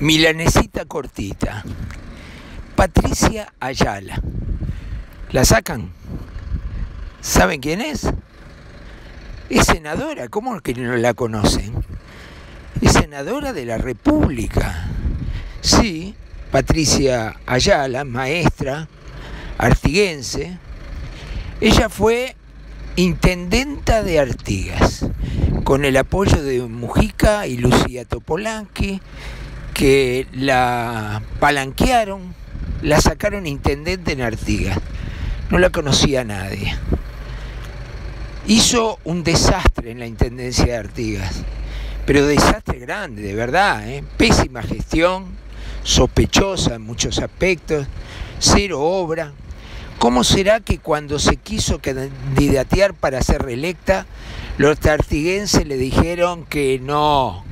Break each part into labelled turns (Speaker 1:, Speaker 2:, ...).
Speaker 1: Milanesita cortita. Patricia Ayala. ¿La sacan? ¿Saben quién es? Es senadora, ¿cómo que no la conocen? Es senadora de la República. Sí, Patricia Ayala, maestra, artiguense. Ella fue intendenta de Artigas, con el apoyo de Mujica y Lucía Topolanqui que la palanquearon, la sacaron intendente en Artigas. No la conocía nadie. Hizo un desastre en la intendencia de Artigas, pero desastre grande, de verdad, ¿eh? pésima gestión, sospechosa en muchos aspectos, cero obra. ¿Cómo será que cuando se quiso candidatear para ser reelecta, los artiguenses le dijeron que no?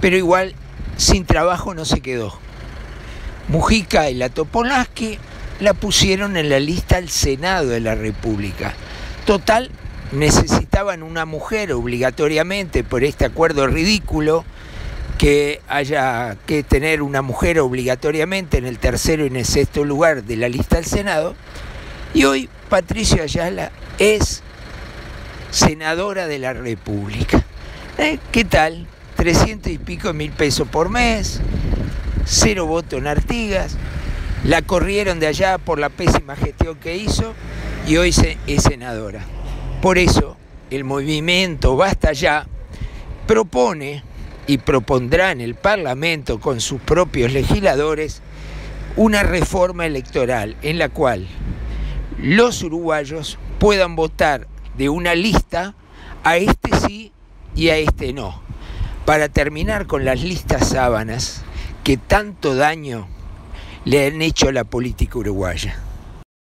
Speaker 1: Pero igual sin trabajo no se quedó. Mujica y la Topolaski la pusieron en la lista al Senado de la República. Total, necesitaban una mujer obligatoriamente por este acuerdo ridículo que haya que tener una mujer obligatoriamente en el tercero y en el sexto lugar de la lista del Senado. Y hoy Patricia Ayala es senadora de la República. ¿Eh? ¿Qué tal? 300 y pico mil pesos por mes, cero voto en Artigas, la corrieron de allá por la pésima gestión que hizo y hoy es senadora. Por eso el movimiento Basta Ya propone y propondrá en el Parlamento con sus propios legisladores una reforma electoral en la cual los uruguayos puedan votar de una lista a este sí y a este no para terminar con las listas sábanas que tanto daño le han hecho a la política uruguaya.